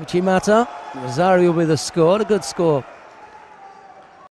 Uchimata, Rosario with a score, a good score.